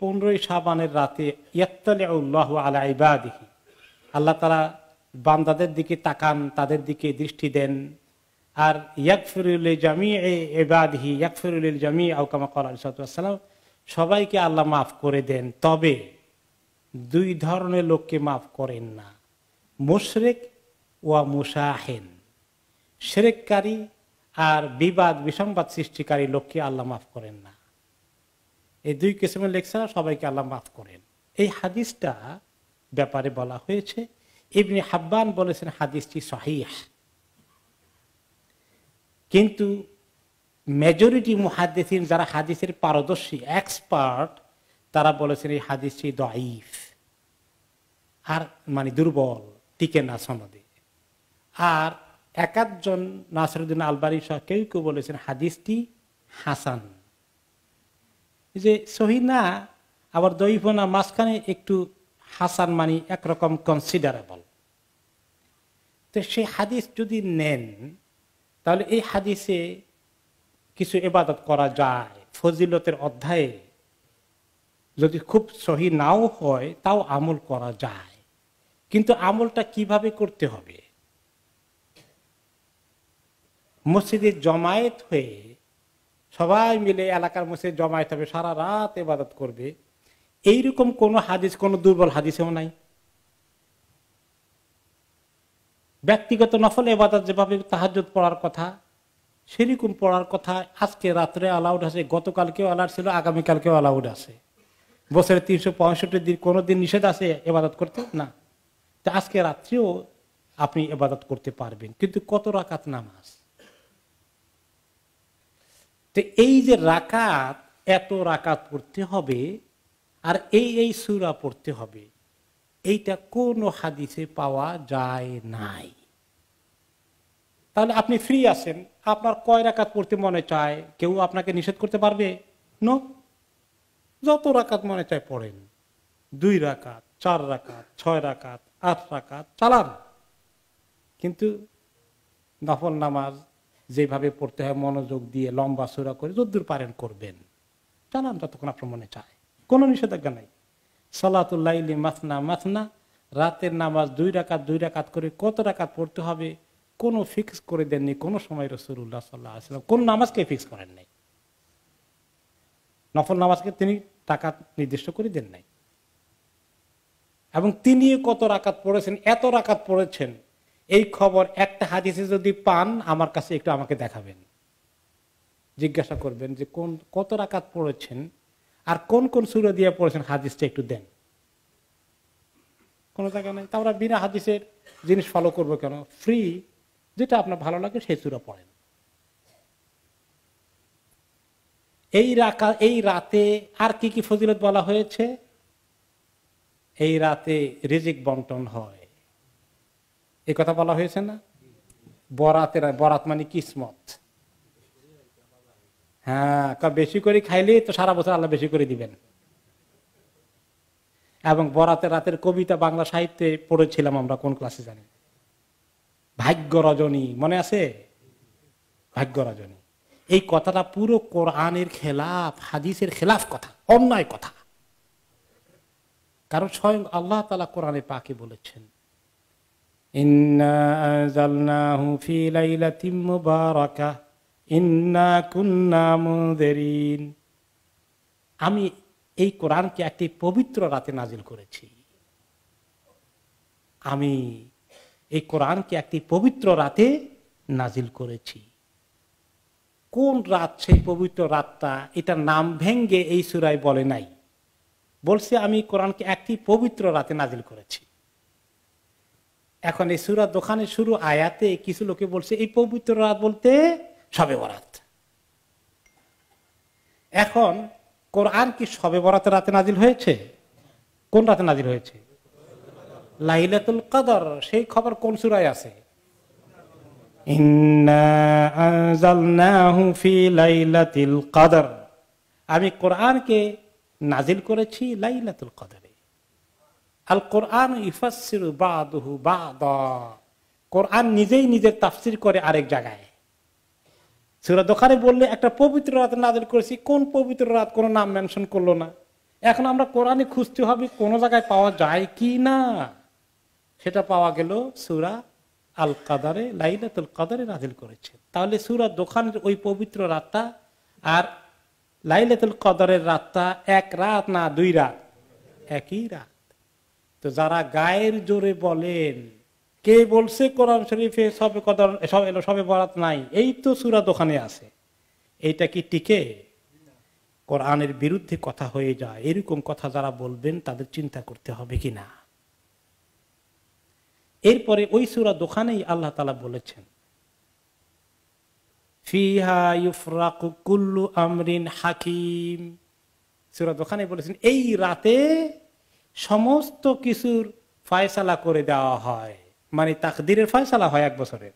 পনেরোই সাবানের রাতে ইয়াত্তাল্লাহ আলা ইবাদিহি। আল্লাহ তারা বান্দাদের দিকে তাকান, তাদের দিকে দৃষ্টি দেন। আর ইয়াকফিরুল জামি এবাদহি ইয়াকফিরুল জামি আউকামা কলাম সবাইকে আল্লাহ মাফ করে দেন। তবে দুই ধরনের লোককে মাফ করেন না। মুশরেক ওয়া মুসাহেন সেরেককারী আর বিবাদ, বিসংবাদ সৃষ্টিকারী লোককে আল্লাহ মাফ করেন না। এই দুই কিসিমের লেকচার সবাইকে আল্লাহ মাফ করেন। এই হাদিসটা ব্যাপারে বলা হয়েছে, ইবনি হাব্বান বলেছেন হাদিসটি সহিহ। কিন্তু মেজরিটি মুহাদ্দিসিন যারা হাদিসের পারদর্শী এক্সপার্ট তারা বলেছেন এই হাদিসটি দাইফ আর মানে দুর্বল, টিকে না সনদে। আর একাধজন নাসরুদ্দিন আলবারি সহ কেউ কেউ বলেছেন হাদিসটি হাসান। যে সহিনা আবার দৈব না, মাঝখানে একটু হাসান মানি একরকম কনসিডারেবল তো সেই হাদিস যদি নেন, তাহলে এই হাদিসে কিছু এবাদত করা যায়, ফজিলতের অধ্যায়ে। যদি খুব সহি নাও হয়, তাও আমল করা যায়। কিন্তু আমলটা কীভাবে করতে হবে? মসজিদে জমায়েত হয়ে সবাই মিলে এলাকার মসজিদে জমায়েত হবে, সারা রাত এবাদত করবে। এইরকম কোন হাদিস, কোন দুর্বল হাদিসেও নাই। ব্যক্তিগত নফল এবাদত যেভাবে তাহাজুদ পড়ার কথা, সেরকম পড়ার কথা আজকে রাত্রে অ্যালাউড আছে, গতকালকেও অ্যালাউড ছিল, আগামীকালকেও অ্যালাউড আছে। বছরে তিনশো পঁয়ষট্টি দিন কোনো দিন নিষেধ আছে এবাদত করতে? না। তা আজকে রাত্রেও আপনি এবাদত করতে পারবেন। কিন্তু কত রাকাত নামাজ? তো এই যে রাকাত, এত রাকাত পড়তে হবে আর এই এই সুরা পড়তে হবে, এইটা কোন হাদিসে পাওয়া যায় নাই। তাহলে আপনি ফ্রি আছেন, আপনার কয় রাকাত পড়তে মনে চায়? কেউ আপনাকে নিষেধ করতে পারবে? ন যত রাকাত মনে চায় পড়েন। দুই রাকাত, চার রাকাত, ছয় রাকাত, আট রাকাত, চালান। কিন্তু নফল নামাজ যেভাবে পড়তে হয়, মনোযোগ দিয়ে লম্বা সুরা করে যদ্দূর পারেন করবেন। চালান যতক্ষণ আপনার মনে চায়। কোনো নিষেধাজ্ঞা নাই। সালাতুল্লাইলি মাথনা মাথনা রাতের নামাজ দুই রাকাত দুই রাকাত করে কত রাকাত পড়তে হবে, কোনো ফিক্স করে দেননি কোনো সময় রসুল্লাহ সাল্লাহ আসলাম কোন নামাজকে ফিক্স করেন নাই। নফল নামাজকে তিনি টাকা নির্দিষ্ট করে দেন নাই। এবং তিনি কত রাকাত পড়েছেন, এত রাকাত পড়েছেন এই খবর একটা হাদিসে যদি পান, আমার কাছে একটু আমাকে দেখাবেন। জিজ্ঞাসা করবেন যে কোন, কত রাকাত পড়েছেন আর কোন কোন সুরে দিয়ে পড়েছেন, হাদিসটা একটু দেন। কোনো জায়গা নেই। তা বিনা হাদিসের জিনিস ফলো করব কেন? ফ্রি যেটা আপনার ভালো লাগে, সেই সুরা পড়েন। এই রাকা, এই রাতে আর কি কি ফজিলত বলা হয়েছে? এই রাতে রিজিক বন্টন হয়। এই কথা বলা হয়েছে না? বরাতের, বরাত মানে কিসমত। হ্যাঁ বেশি করে খাইলে তো সারা বছর আল্লাহ বেশি করে দিবেন। এবং বরাতের রাতের কবিতা বাংলা সাহিত্যে পড়েছিলাম আমরা, কোন ক্লাসে জানি? ভাগ্য রজনী, মনে আছে? ভাগ্য রজনী। এই কথাটা পুরো কোরআনের খেলাফ, হাদিসের খেলাফ কথা, অন্যায় কথা। কারণ স্বয়ং আল্লাহ তালা কোরআনে পাকে বলেছেন। আমি এই কোরআনকে একটি পবিত্র রাতে নাজিল করেছি। আমি এই কোরআনকে একটি পবিত্র রাতে নাজিল করেছি। কোন রাত সেই পবিত্র রাতটা এটা নাম ভেঙ্গে এই সুরায় বলে নাই। বলছে আমি কোরআনকে একটি পবিত্র রাতে নাজিল করেছি। এখন এই সুরা দোকানে শুরু আয়াতে কিছু লোকে বলছে এই পবিত্র রাত বলতে সবে বরাত। এখন কোরআন কি সবে বরাতের রাতে নাজিল হয়েছে? কোন রাতে নাজিল হয়েছে? লাইলাতুল কদর সেই খবর কোন সুরায় আছে? আমি কোরআনকে নাজিল করেছি লাইলাতুল কদরে। আল কোরআন ইফাসির বাদহু বাদ। কোরআন নিজেই নিজের তাফসির করে আরেক জায়গায়। সুরা দোকানে বললে একটা পবিত্র রাত নাজিল করেছি, কোন পবিত্র রাত কোন নাম মেনশন করল না। এখন আমরা কোরআনে খুঁজতে হবে, কোন জায়গায় পাওয়া যায় কি না। সেটা পাওয়া গেল সুরা আল কাদারে, লাইলাতুল কাদারে নাজিল করেছে। তাহলে সুরা দোকানের ওই পবিত্র রাতটা আর লাইলাতুল কদরের রাতটা এক রাত না দুই রাত? একই রাত। তো যারা গায়ের জোরে বলেন, কে বলছে কোরআন শরীফে সবে কদর, সব এলো, সবে বরাত নাই, এই তো সুরা দোকানে আছে। এইটা কি টিকে? কোরআনের বিরুদ্ধে কথা হয়ে যায়, এরকম কথা যারা বলবেন, তাদের চিন্তা করতে হবে কি না? এরপরে ওই সুরা দোকানেই আল্লাহ তালা বলেছেন কুল্লু আমরিন হাকিম। সুরা দোকানে বলেছেন, এই রাতে সমস্ত কিছুর ফয়সালা করে দেওয়া হয়। মানে তাকদিরের ফয়সালা হয় এক বছরের।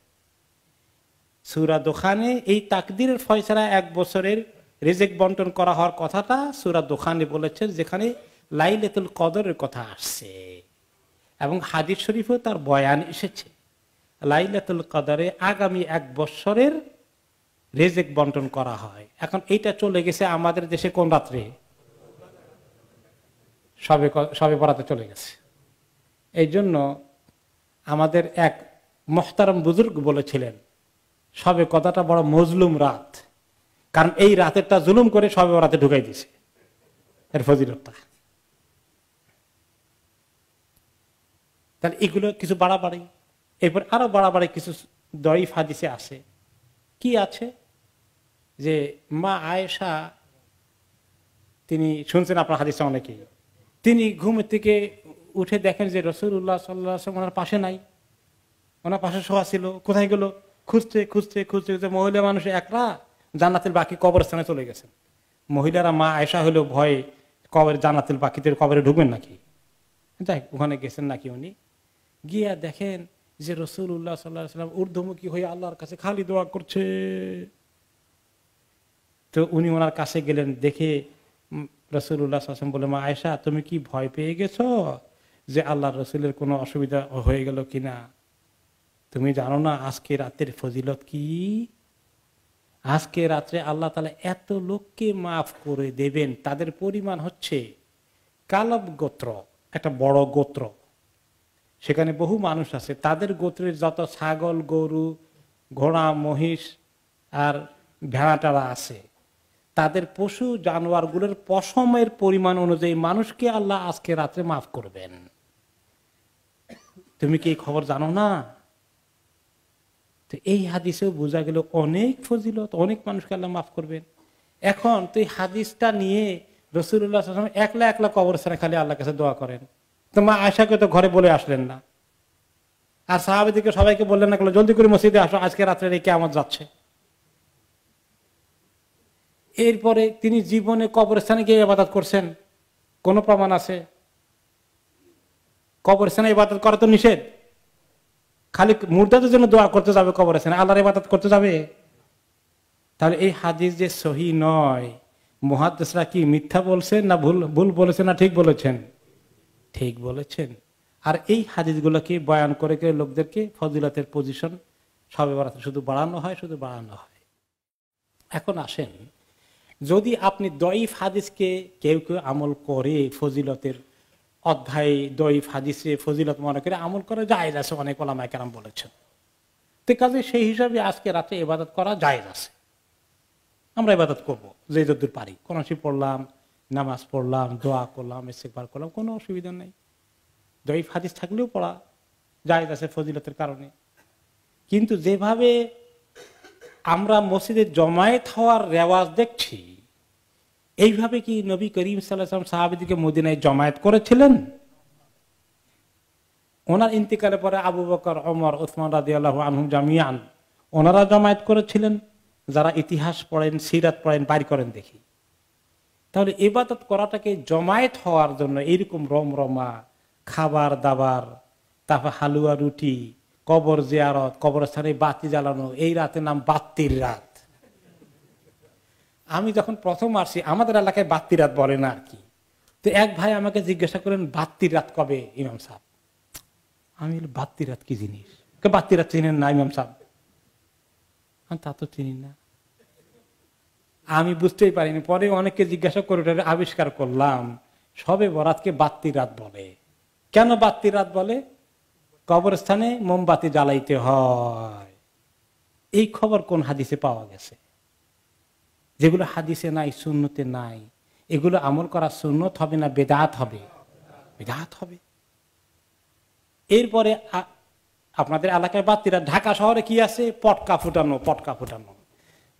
সুরা দোকানে এই তাকদিরের ফয়সালা এক বছরের রেজেক বন্টন করা হওয়ার কথাটা সুরা দোকানে বলেছেন যেখানে লাইলেতুল কদরের কথা আসছে। এবং হাজির শরীফও তার বয়ান এসেছে। লাইলাতুল কদরে আগামী এক বৎসরের রেজেক বন্টন করা হয়। এখন এইটা চলে গেছে আমাদের দেশে কোন রাত্রে? সবে সবে পড়াতে চলে গেছে। এই জন্য আমাদের এক মোহতারম বুজুর্গ বলেছিলেন, সবে কথাটা বড় মজলুম রাত, কারণ এই রাতেরটা জুলুম করে সবে রাতে ঢুকাই দিছে এর ফজিলতটা। তাহলে এগুলো কিছু বাড়াবাড়ি, এরপর আরও বাড়াবাড়ি কিছু দরিফ হাদিসে আছে। কি আছে? যে মা আয়েশা, তিনি শুনছেন আপনার হাদিসে অনেকেই। তিনি ঘুমের থেকে উঠে দেখেন যে রসুল্লাহ সাল্লাহ ওনার পাশে নাই। ওনার পাশে শোয়া ছিল। কোথায় গেল? খুঁজতে খুঁজতে খুঁজতে খুঁজতে মহিলা মানুষ একরা জান্নাতের বাকি কবরস্থানে চলে গেছেন। মহিলারা মা আয়সা হলেও ভয়ে কবর, জান্নাতের বাকিদের কবরে ঢুকবেন নাকি? যাই ওখানে গেছেন নাকি উনি? গিয়া দেখেন যে রসুল উল্লাহ সাল্লাম ঊর্ধ্বমুখী হয়ে আল্লাহর কাছে খালি দোয়া করছে। তো উনি ওনার কাছে গেলেন দেখে রসুল উল্লাহ আসলাম বলে, মা আয়সা তুমি কি ভয় পেয়ে গেছো যে আল্লাহ রসুলের কোনো অসুবিধা হয়ে গেল কিনা? তুমি জানো না, আজকে রাতের ফজিলত কি? আজকে রাত্রে আল্লাহ তালা এত লোককে মাফ করে দেবেন, তাদের পরিমাণ হচ্ছে কালব গোত্র, একটা বড় গোত্র। সেখানে বহু মানুষ আছে, তাদের গোত্রের যত ছাগল, গরু, ঘোড়া, মহিষ আর ভেড়াটারা আছে। তাদের পশু জানোয়ারগুলোর পশমের পরিমাণ অনুযায়ী মানুষকে আল্লাহ আজকে রাত্রে মাফ করবেন। তুমি কি এই খবর জানো না? তো এই হাদিসেও বোঝা গেল অনেক ফজিলত, অনেক মানুষকে আল্লাহ মাফ করবেন। এখন তুই হাদিসটা নিয়ে রসুল্লাহ একলা একলা কবর কবরস্থানে খালি আল্লাহ কাছে দোয়া করেন। তো মা আয়সাকে তো ঘরে বলে আসলেন না। আর সাহাবিদিকে সবাইকে বললেন না জলদি করে মসজিদে আসো, আজকে রাত্রে রেখে আমার যাচ্ছে। এরপরে তিনি জীবনে কবরস্থানে গিয়ে ইবাদত করছেন। কোন প্রমাণ আছে? কবরস্থানে ইবাদত করা তো নিষেধ। খালি মুর্দাদের জন্য দোয়া করতে যাবে কবরস্থানে। আল্লাহর ইবাদত করতে যাবে? তাহলে এই হাদিস যে সহি নয় মহাদেশরা কি মিথ্যা বলছেন না ভুল ভুল বলেছেন না ঠিক বলেছেন? ঠিক বলেছেন। আর এই হাদিসগুলোকে বয়ান করে করে লোকদেরকে ফজিলতের পজিশন সবে শুধু বাড়ানো হয়, শুধু বাড়ানো হয়। এখন আসেন যদি আপনি দইফ হাদিসকে কেউ কেউ আমল করে ফজিলতের অধ্যায় দইফ হাদিসে ফজিলত মনে করে আমল করে যায় আছে, অনেক ওলামায় কেরাম বলেছেন। তো কাজে সেই হিসাবে আজকে রাতে এবাদত করা যায় আছে। আমরা এবাদত করব, যে যদ্দূর পারি। কোন পড়লাম, নামাজ পড়লাম, দোয়া করলাম ইস্তেকবার করলাম, কোনো অসুবিধা নেই। দইফ হাদিস থাকলেও পড়া যায় আছে ফজিলতের কারণে। কিন্তু যেভাবে আমরা মসজিদে জমায়েত হওয়ার রেওয়াজ দেখছি। এইভাবে কি নবী করিম সাল্লাম সাহাবিদিকে মদিনায় জমায়েত করেছিলেন? ওনার ইন্তিকালের পরে আবু বকর অমর ওসমান রাজি আল্লাহ আনহু জামিয়ান ওনারা জমায়েত করেছিলেন। যারা ইতিহাস পড়েন, সিরাত পড়েন বাড়ি করেন দেখি। তাহলে এবাদত করাটাকে জমায়েত হওয়ার জন্য এইরকম রমরমা, খাবার দাবার, তারপর হালুয়া রুটি কবর জিয়ারত, কবরস্থানে বাতি জ্বালানো, এই রাতের নাম বাত্তির রাত। আমি যখন প্রথম আসছি আমাদের এলাকায় বাত্তি রাত বলে না আর কি। তো এক ভাই আমাকে জিজ্ঞাসা করেন, বাত্তির রাত কবে, ইমাম সাহেব? আমি বাত্তি রাত কি জিনিস? বাত্তি রাত চিনেন না, ইমাম সাহেব? তা তো চিনি না। আমি বুঝতেই পারিনি। পরে অনেককে জিজ্ঞাসা করে ওটা আবিষ্কার করলাম, সবে বরাতকে বাত্তি রাত বলে। কেন বাত্তি রাত বলে? কবরস্থানে মোমবাতি জ্বালাইতে হয়। এই খবর কোন হাদিসে পাওয়া গেছে? যেগুলো হাদিসে নাই শূন্যতে নাই, এগুলো আমল করা শূন্যত হবে না বেদাত হবে? বেদাত হবে। এরপরে আপনাদের এলাকায় বাত্তিরা ঢাকা শহরে কি আছে? পটকা ফুটানো পটকা ফুটানো।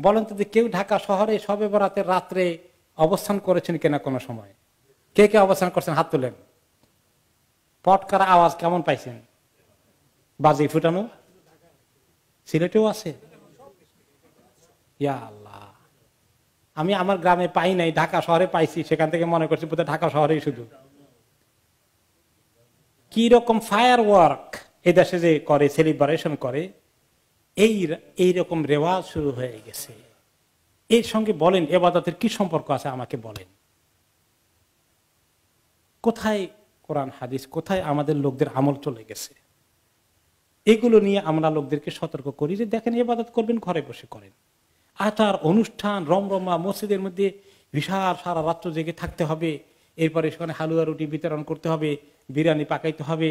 বলেন তো যে কেউ ঢাকা শহরে সবে বরাতে রাত্রে অবস্থান করেছেন কিনা কোনো সময়? কে কে অবস্থান করছেন? হাত তুলেন। পটকার আওয়াজ কেমন পাইছেন? বাজি ফুটানো? সিলেটেও আছে। আল্লাহ। আমি আমার গ্রামে পাই নাই, ঢাকা শহরে পাইছি, সেখান থেকে মনে করছি বোধহয় ঢাকা শহরেই শুধু। কি রকম ফায়ার ওয়ার্ক এই দেশে যে করে সেলিব্রেশন করে, এই এই রকম রেওয়াজ শুরু হয়ে গেছে। এর সঙ্গে বলেন, এবাদতের কি সম্পর্ক আছে আমাকে বলেন। কোথায় কোরআন, হাদিস, কোথায় আমাদের লোকদের আমল চলে গেছে? এগুলো নিয়ে আমরা লোকদেরকে সতর্ক করি যে দেখেন এবাদত করবেন, ঘরে বসে করেন। আচার, অনুষ্ঠান, রমরমা, মসজিদের মধ্যে বিশাল সারা রাত্র জেগে থাকতে হবে। এরপরে সেখানে হালুয়া রুটি বিতরণ করতে হবে, বিরিয়ানি পাকাইতে হবে।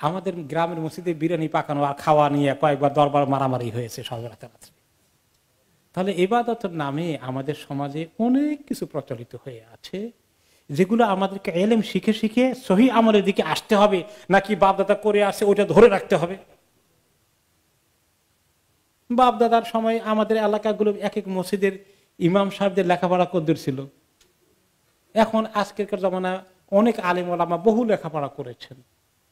আমাদের গ্রামের মসজিদে বিরিয়ানি পাকানো আর খাওয়া নিয়ে কয়েকবার দরবার মারামারি হয়েছে সব রাতে রাত্রে তাহলে এবাদতের নামে আমাদের সমাজে অনেক কিছু প্রচলিত হয়ে আছে, যেগুলো আমাদেরকে এলেম শিখে শিখে সহি আমলের দিকে আসতে হবে, নাকি বাপদাদা করে আসে ওইটা ধরে রাখতে হবে। বাপদাদার সময় আমাদের এলাকাগুলো এক এক মসজিদের ইমাম সাহেবদের লেখাপড়া কদ্দুর ছিল। এখন আজকের জমানা অনেক আলিম ওলামা বহু লেখাপড়া করেছেন।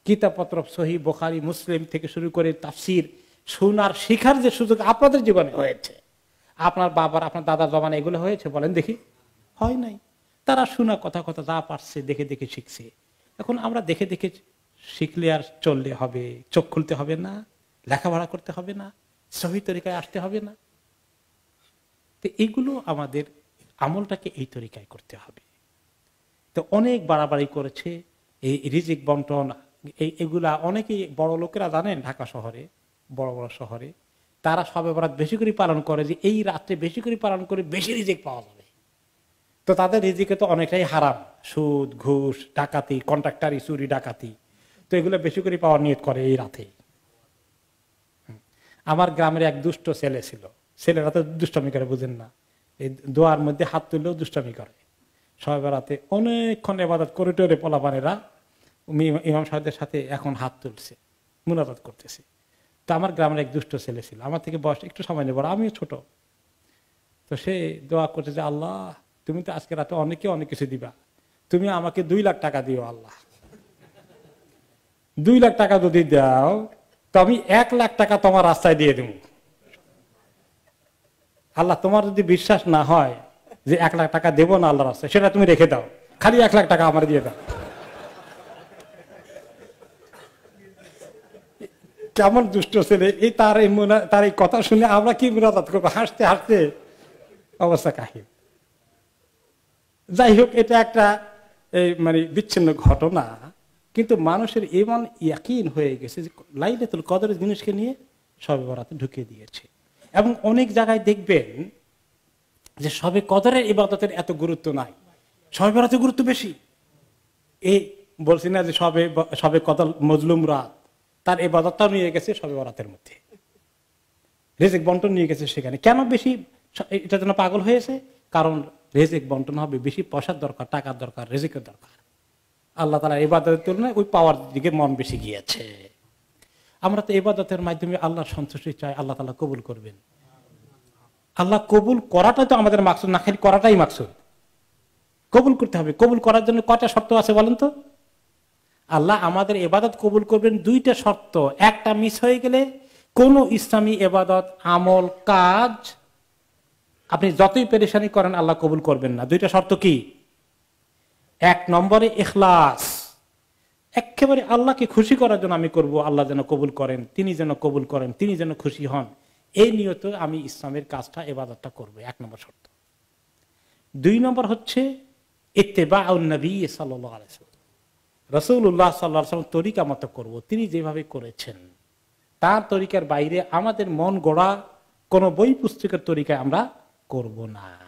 কিতাবপত্র সহি, বোখারি, মুসলিম থেকে শুরু করে তাফসির শোনার শিখার যে সুযোগ আপনাদের জীবনে হয়েছে। আপনার বাবার, আপনার দাদার জমানা এগুলো হয়েছে বলেন দেখি। হয় নাই। তারা শোনা কথা কথা যা পারছে দেখে দেখে শিখছে। এখন আমরা দেখে দেখে শিখলে আর চললে হবে, চোখ খুলতে হবে না, লেখাপড়া করতে হবে না। সহি তরিকায় আসতে হবে না। তো এগুলো আমাদের আমলটাকে এই তরিকায় করতে হবে। তো অনেক বাড়াবাড়ি করেছে এই রিজিক বন্টন, এই এগুলা অনেকেই বড় লোকেরা জানেন ঢাকা শহরে, বড় বড় শহরে, তারা সবে বরাত বেশি করে পালন করে যে এই রাত্রে বেশি করে পালন করে বেশি রিজিক পাওয়া যাবে। তো তাদের রিজিকে তো অনেকটাই হারাম। সুদ, ঘুষ, ডাকাতি কন্ট্রাক্টারি চুরি, ডাকাতি, তো এগুলো বেশি করে পাওয়ার নিয়ত করে এই রাতে। আমার গ্রামের এক দুষ্ট ছেলে ছিল। ছেলেরা তো দুষ্টমি করে, বুঝেন না। এই দোয়ার মধ্যে হাত তুললেও দুষ্টমি করে। সবাই বেড়াতে অনেকক্ষণ এবাদত করে টোরে পোলাপানেরা ইমাম সাহেবদের সাথে এখন হাত তুলছে, মুনাজাত করতেছে। তো আমার গ্রামের এক দুষ্ট ছেলে ছিল। আমার থেকে বয়স একটু সময় নেব আমিও ছোট। তো সে দোয়া করছে যে, আল্লাহ, তুমি তো আজকে রাতে অনেকে অনেক কিছু দিবা। তুমি আমাকে দুই লাখ টাকা দিও, আল্লাহ। দুই লাখ টাকা যদি দাও তো আমি এক লাখ টাকা তোমার রাস্তায় দিয়ে দেব। আল্লাহ, তোমার যদি বিশ্বাস না হয় যে এক লাখ টাকা দেবো না আল্লাহ রাস্তায়, সেটা তুমি রেখে দাও। খালি এক লাখ টাকা আমার দিয়ে দাও। কেমন দুষ্ট ছেলে, এই তার এই তার এই কথা শুনে আমরা কি মুরাদাত করব? হাসতে হাসতে অবস্থা কাহিল। যাই হোক, এটা একটা মানে বিচ্ছিন্ন ঘটনা। কিন্তু মানুষের এমন ইয়াকিন হয়ে গেছে যে লাইলাতুল কদরের জিনিসকে নিয়ে সবে বরাতে ঢুকিয়ে দিয়েছে। এবং অনেক জায়গায় দেখবেন যে সবে কদরের ইবাদতের এত গুরুত্ব নাই। সবে বরাতে গুরুত্ব বেশি। এই বলছি না যে সবে সবে কদল মজলুম রাত, তার এবাদতটাও নিয়ে গেছে সবে বরাতের মধ্যে। রেজেক বন্টন নিয়ে গেছে সেখানে। কেন বেশি এটা যেন পাগল হয়েছে? কারণ রেজেক বন্টন হবে, বেশি পয়সার দরকার, টাকার দরকার, রেজেকের দরকার। আল্লাহ তালা এবাদতের তুলনায় ওই পাওয়ার দিকে মন বেশি গিয়েছে। আমরা তো এবাদতের মাধ্যমে আল্লাহর সন্তুষ্টি চাই, আল্লাহ তালা কবুল করবেন। আল্লাহ কবুল করাটা তো আমাদের মাকসুদ না খালি করাটাই মাকসুদ। কবুল করতে হবে। কবুল করার জন্য কটা শর্ত আছে বলেন তো? আল্লাহ আমাদের এবাদত কবুল করবেন দুইটা শর্ত। একটা মিস হয়ে গেলে কোন ইসলামী এবাদত আমল, কাজ আপনি যতই পেরেশানি করেন আল্লাহ কবুল করবেন না। দুইটা শর্ত কি? এক নম্বরে এখলাস একেবারে আল্লাহকে খুশি করার জন্য আমি করব, আল্লাহ যেন কবুল করেন, তিনি যেন কবুল করেন, তিনি যেন খুশি হন। এই নিয়ত আমি ইসলামের কাজটা, এবাদতটা করব, এক নম্বর শর্ত। দুই নম্বর হচ্ছে ইত্তেবা নবী সাল্লাহ রসুল্লাহ সাল্লাহ তরিকা মতো করব, তিনি যেভাবে করেছেন। তার তরিকার বাইরে আমাদের মন গড়া কোন বই পুস্তকের তরিকায় আমরা করব না।